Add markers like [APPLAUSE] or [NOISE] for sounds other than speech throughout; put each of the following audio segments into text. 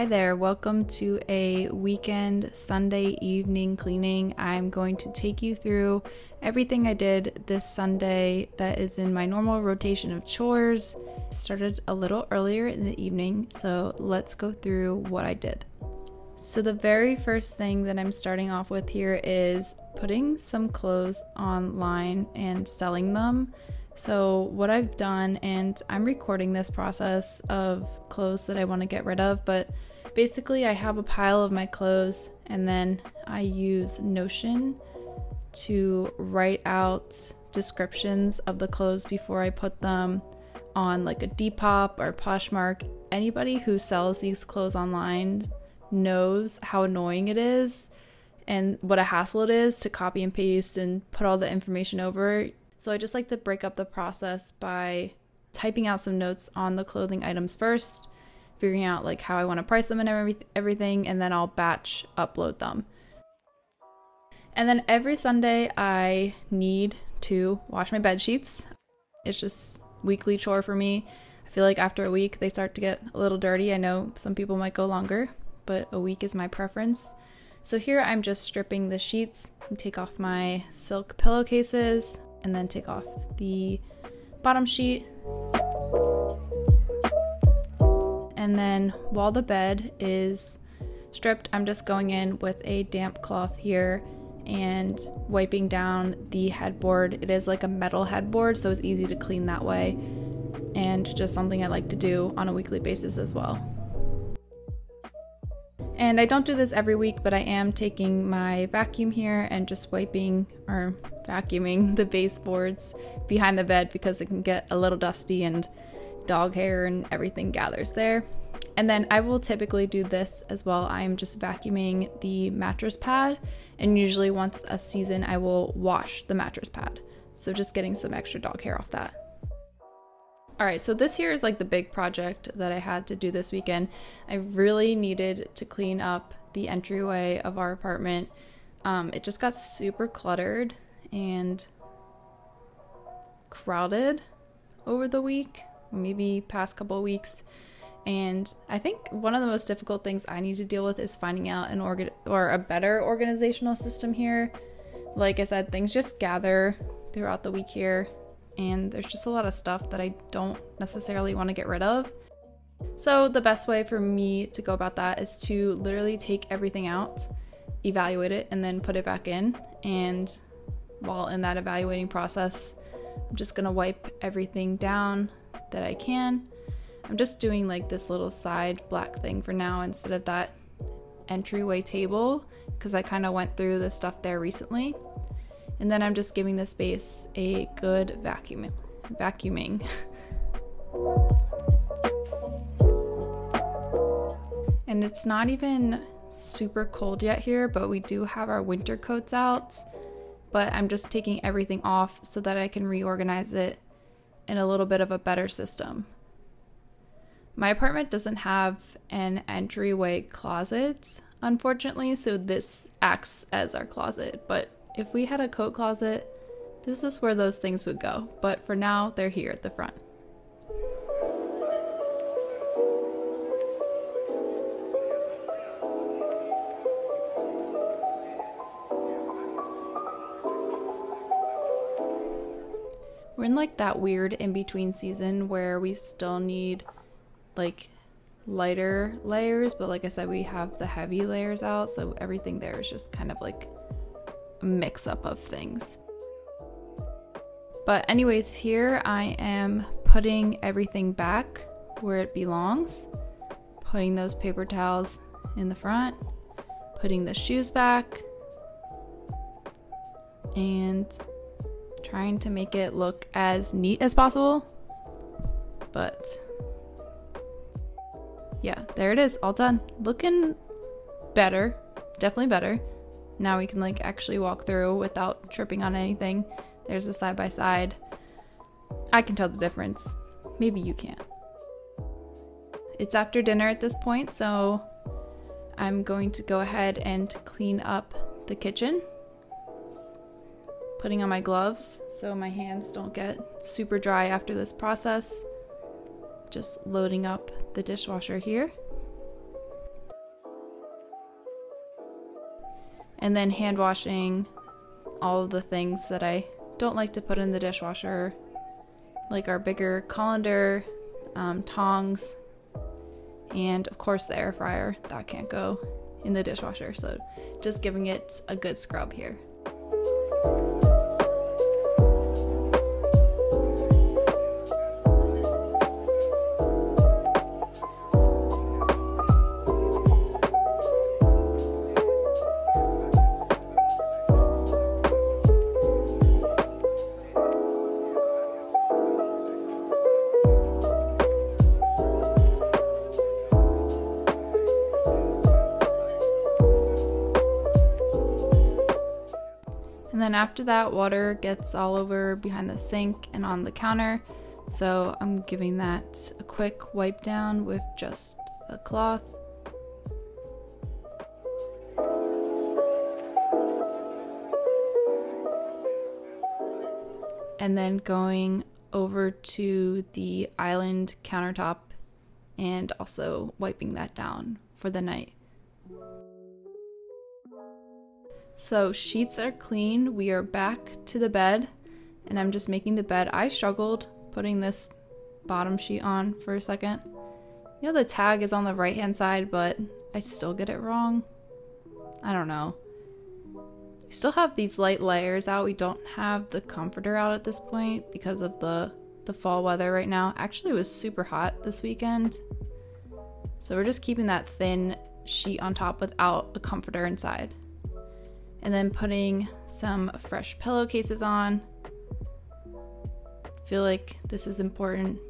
Hi there, welcome to a weekend Sunday evening cleaning. I'm going to take you through everything I did this Sunday that is in my normal rotation of chores. Started a little earlier in the evening, so let's go through what I did. So, the very first thing that I'm starting off with here is putting some clothes online and selling them. So, what I've done, and I'm recording this process of clothes that I want to get rid of, but basically, I have a pile of my clothes and then I use Notion to write out descriptions of the clothes before I put them on like a Depop or Poshmark. Anybody who sells these clothes online knows how annoying it is and what a hassle it is to copy and paste and put all the information over. So I just like to break up the process by typing out some notes on the clothing items first, figuring out like how I want to price them and every- everything, and then I'll batch upload them. And then every Sunday I need to wash my bed sheets. It's just weekly chore for me. I feel like after a week they start to get a little dirty. I know some people might go longer, but a week is my preference. So here I'm just stripping the sheets take off my silk pillowcases and then take off the bottom sheet. And then while the bed is stripped, I'm just going in with a damp cloth here and wiping down the headboard. It is like a metal headboard, so it's easy to clean that way. And just something I like to do on a weekly basis as well. And I don't do this every week, but I am taking my vacuum here and just wiping or vacuuming [LAUGHS] the baseboards behind the bed because it can get a little dusty and dog hair and everything gathers there. And then I will typically do this as well. I'm just vacuuming the mattress pad, and usually once a season, I will wash the mattress pad. So just getting some extra dog hair off that. All right, so this here is like the big project that I had to do this weekend. I really needed to clean up the entryway of our apartment. Um, it just got super cluttered and crowded over the week, maybe past couple weeks. And I think one of the most difficult things I need to deal with is finding out an organ or a better organizational system here. Like I said, things just gather throughout the week here and there's just a lot of stuff that I don't necessarily want to get rid of. So, the best way for me to go about that is to literally take everything out, evaluate it, and then put it back in. And while in that evaluating process, I'm just gonna wipe everything down that I can. I'm just doing like this little side black thing for now instead of that entryway table because I kind of went through the stuff there recently. And then I'm just giving the space a good vacuum vacuuming. [LAUGHS] and it's not even super cold yet here, but we do have our winter coats out. But I'm just taking everything off so that I can reorganize it in a little bit of a better system. My apartment doesn't have an entryway closet, unfortunately, so this acts as our closet, but if we had a coat closet, this is where those things would go. But for now, they're here at the front. We're in like that weird in between season where we still need like lighter layers, but like I said, we have the heavy layers out, so everything there is just kind of like a mix up of things. But, anyways, here I am putting everything back where it belongs, putting those paper towels in the front, putting the shoes back, and trying to make it look as neat as possible. But yeah, there it is, all done. Looking better, definitely better. Now we can like actually walk through without tripping on anything. There's a side by side. I can tell the difference. Maybe you can't. It's after dinner at this point, so I'm going to go ahead and clean up the kitchen. Putting on my gloves so my hands don't get super dry after this process. Just loading up the dishwasher here. And then hand washing all of the things that I don't like to put in the dishwasher, like our bigger colander, um, tongs, and of course the air fryer. That can't go in the dishwasher, so just giving it a good scrub here. And then after that, water gets all over behind the sink and on the counter. So I'm giving that a quick wipe down with just a cloth. And then going over to the island countertop and also wiping that down for the night. So sheets are clean. We are back to the bed and I'm just making the bed. I struggled putting this bottom sheet on for a second. You know the tag is on the right hand side, but I still get it wrong. I don't know. We still have these light layers out. We don't have the comforter out at this point because of the the fall weather right now. Actually, it was super hot this weekend. So we're just keeping that thin sheet on top without a comforter inside and then putting some fresh pillowcases on. feel like this is important.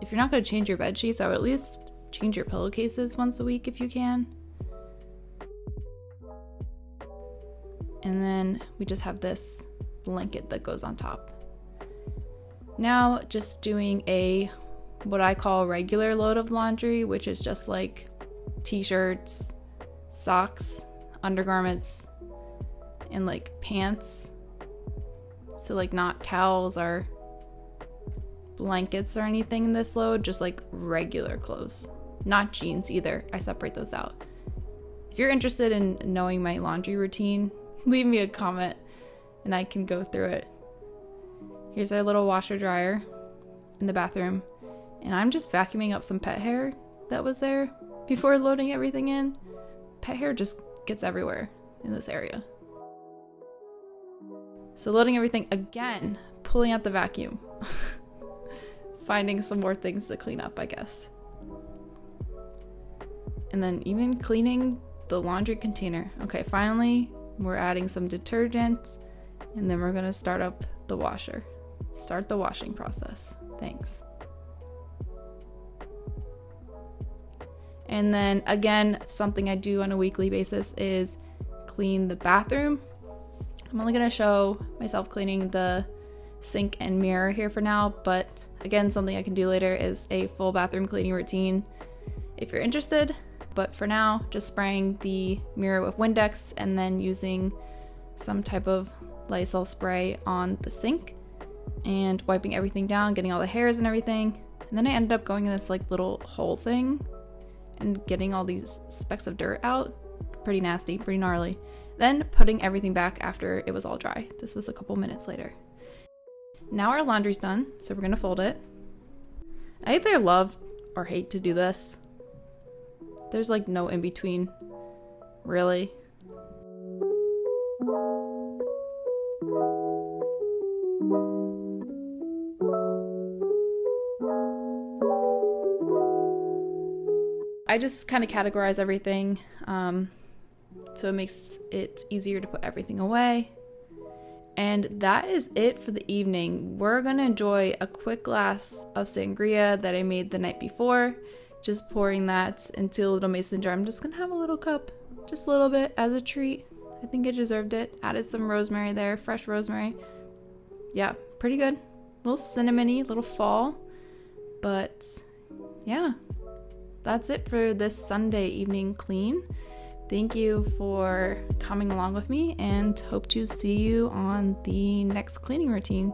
If you're not going to change your bed sheets, I would at least change your pillowcases once a week if you can. And then we just have this blanket that goes on top. Now, just doing a what I call regular load of laundry, which is just like t shirts, socks, undergarments, and like pants. So, like, not towels or blankets or anything in this load, just like regular clothes. Not jeans either. I separate those out. If you're interested in knowing my laundry routine, [LAUGHS] leave me a comment and I can go through it. Here's our little washer dryer in the bathroom, and I'm just vacuuming up some pet hair that was there before loading everything in. Pet hair just gets everywhere in this area. So loading everything again, pulling out the vacuum. [LAUGHS] Finding some more things to clean up, I guess. And then even cleaning the laundry container. Okay, finally, we're adding some detergent and then we're gonna start up the washer. Start the washing process. Thanks. And then again, something I do on a weekly basis is clean the bathroom I'm only gonna show myself cleaning the sink and mirror here for now, but again, something I can do later is a full bathroom cleaning routine if you're interested. But for now, just spraying the mirror with Windex and then using some type of Lysol spray on the sink and wiping everything down, getting all the hairs and everything. And then I ended up going in this like little hole thing and getting all these specks of dirt out. Pretty nasty, pretty gnarly. Then putting everything back after it was all dry. This was a couple minutes later. Now our laundry's done, so we're gonna fold it. I either love or hate to do this. There's like no in between, really. I just kind of categorize everything. Um, so it makes it easier to put everything away. And that is it for the evening. We're gonna enjoy a quick glass of sangria that I made the night before. Just pouring that into a little mason jar. I'm just gonna have a little cup, just a little bit as a treat. I think it deserved it. Added some rosemary there, fresh rosemary. Yeah, pretty good. A little cinnamony, little fall. But yeah, that's it for this Sunday evening clean. Thank you for coming along with me and hope to see you on the next cleaning routine.